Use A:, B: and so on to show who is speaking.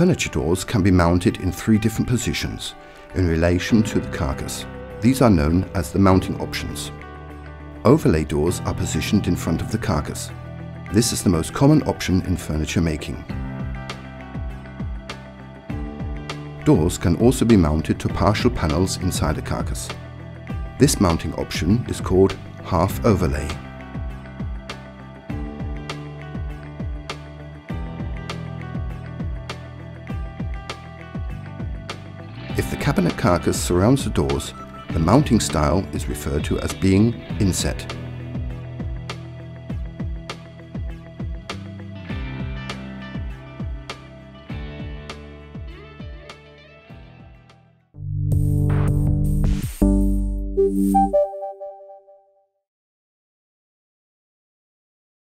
A: Furniture doors can be mounted in three different positions in relation to the carcass. These are known as the mounting options. Overlay doors are positioned in front of the carcass. This is the most common option in furniture making. Doors can also be mounted to partial panels inside the carcass. This mounting option is called half overlay. If the cabinet carcass surrounds the doors, the mounting style is referred to as being inset.